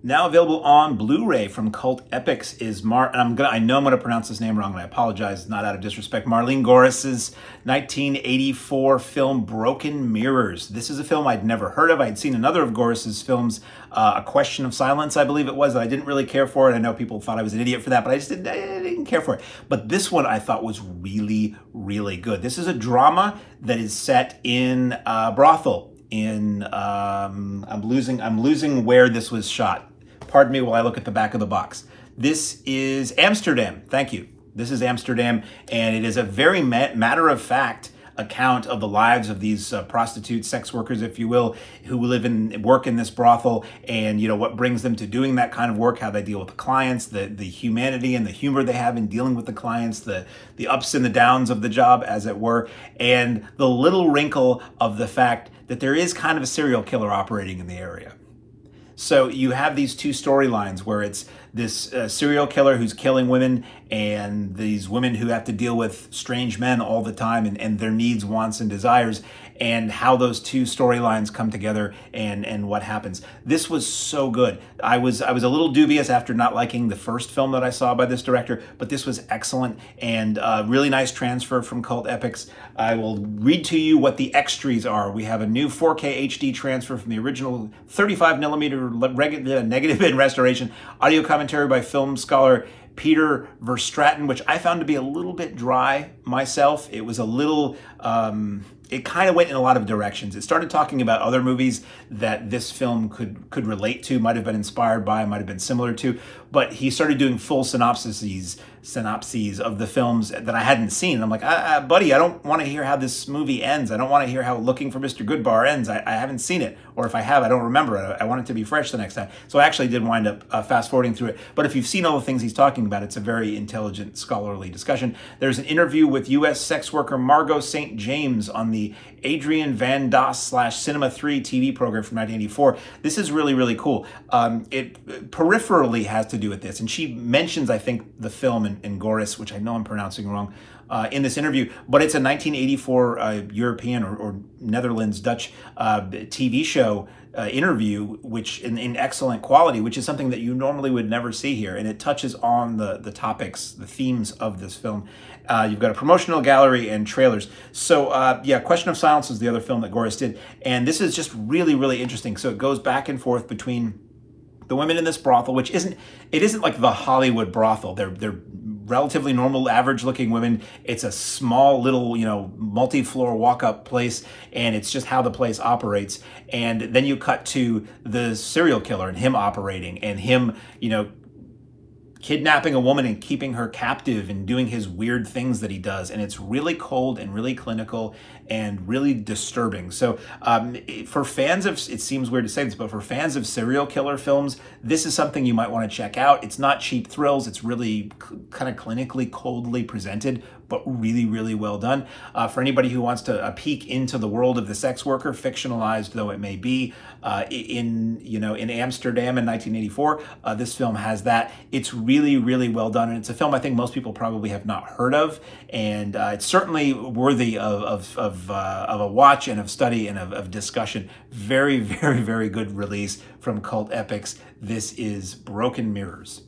Now available on Blu-ray from Cult Epics is Mar. I'm gonna. I know I'm gonna pronounce this name wrong, and I apologize. Not out of disrespect. Marleen Gorris's 1984 film Broken Mirrors. This is a film I'd never heard of. I'd seen another of Gorris's films, uh, A Question of Silence, I believe it was. That I didn't really care for it. I know people thought I was an idiot for that, but I just didn't. I didn't care for it. But this one I thought was really, really good. This is a drama that is set in a brothel in um, I'm losing I'm losing where this was shot. Pardon me while I look at the back of the box. This is Amsterdam. Thank you. This is Amsterdam, and it is a very ma matter of fact account of the lives of these uh, prostitutes, sex workers, if you will, who live and work in this brothel, and you know what brings them to doing that kind of work, how they deal with the clients, the the humanity and the humor they have in dealing with the clients, the the ups and the downs of the job, as it were, and the little wrinkle of the fact that there is kind of a serial killer operating in the area. So you have these two storylines where it's this uh, serial killer who's killing women and these women who have to deal with strange men all the time and, and their needs, wants, and desires and how those two storylines come together and and what happens. This was so good. I was I was a little dubious after not liking the first film that I saw by this director, but this was excellent and uh, really nice transfer from Cult Epics. I will read to you what the extras are. We have a new 4K HD transfer from the original 35 millimeter negative in restoration, audio commentary by film scholar Peter Verstraten, which I found to be a little bit dry myself. It was a little, um, it kind of went in a lot of directions. It started talking about other movies that this film could could relate to, might have been inspired by, might have been similar to, but he started doing full synopses synopses of the films that I hadn't seen. And I'm like, uh, uh, buddy, I don't want to hear how this movie ends. I don't want to hear how Looking for Mr. Goodbar ends. I, I, haven't seen it, or if I have, I don't remember it. I, want it to be fresh the next time. So I actually did wind up uh, fast forwarding through it. But if you've seen all the things he's talking about, it's a very intelligent, scholarly discussion. There's an interview with U.S. sex worker Margot St. James on the Adriaan van Dis slash Cinema 3 TV program from 1984. This is really, really cool. Um, it peripherally has to do with this. And she mentions, I think, the film in, in Gorris, which I know I'm pronouncing wrong, uh, in this interview, but it's a 1984 uh, European or, or, Netherlands Dutch uh, TV show uh, interview, which in, in, excellent quality, which is something that you normally would never see here, and it touches on the the topics, the themes of this film. Uh, you've got a promotional gallery and trailers. So uh, yeah, Question of Silence is the other film that Gorris did, and this is just really really interesting. So it goes back and forth between the women in this brothel, which isn't it isn't like the Hollywood brothel. They're they're relatively normal, average looking women. It's a small little, you know, multi floor walk up place, and it's just how the place operates. And then you cut to the serial killer and him operating and him, you know, kidnapping a woman and keeping her captive and doing his weird things that he does. And it's really cold and really clinical and really disturbing. So um, for fans of, it seems weird to say this, but for fans of serial killer films, this is something you might want to check out. It's not cheap thrills. It's really kind of clinically coldly presented, but really, really well done. Uh, for anybody who wants to a peek into the world of the sex worker, fictionalized though it may be, uh, in you know in Amsterdam in 1984, uh, this film has that. It's really, really well done, and it's a film I think most people probably have not heard of, and uh, it's certainly worthy of of of, uh, of, a watch and of study and of, of discussion. Very, very, very good release from Cult Epics. This is Broken Mirrors.